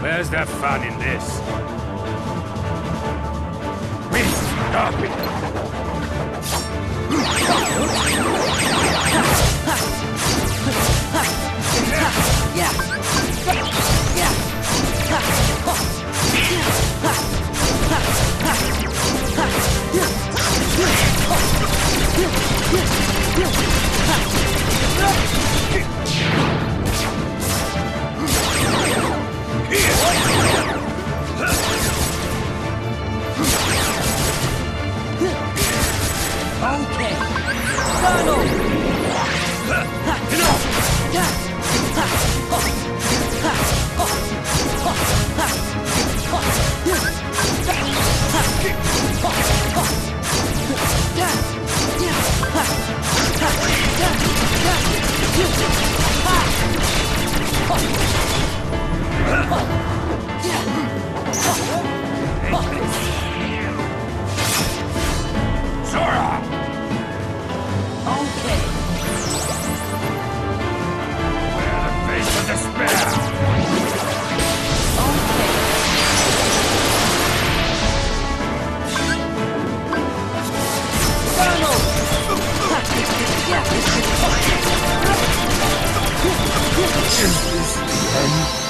Where's the fun in this? We Donald! Is this the end?